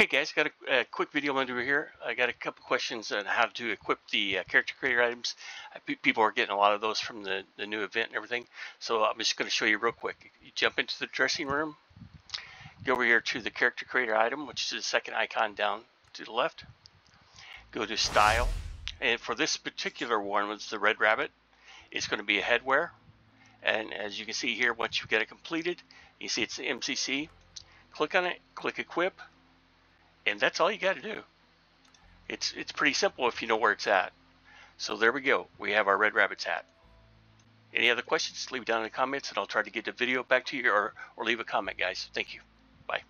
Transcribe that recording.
Okay guys, got a, a, quick video I'm here. I got a couple questions on how to equip the uh, character creator items. Uh, people are getting a lot of those from the, the new event and everything. So I'm just going to show you real quick. You jump into the dressing room, go over here to the character creator item, which is the second icon down to the left. Go to style. And for this particular one, it's the red rabbit. It's going to be a headwear. And as you can see here, once you get it completed, you see it's the MCC. Click on it, click equip and that's all you got to do. It's, it's pretty simple if you know where it's at. So there we go. We have our Red Rabbit's hat. Any other questions, leave it down in the comments and I'll try to get the video back to you or, or leave a comment, guys. Thank you. Bye.